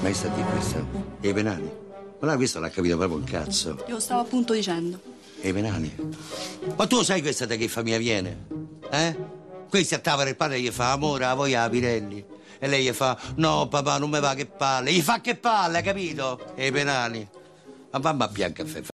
Mai sta di questo? E i penali? Ma là questo non ha capito proprio un cazzo. Io lo stavo appunto dicendo. E i penali? Ma tu sai questa da che famiglia viene? Eh? Questi a tavola il padre gli fa amore a voi a Pirelli. E lei gli fa no papà non mi va che palle. Gli fa che palle, capito? E i penali? Ma mamma a bianca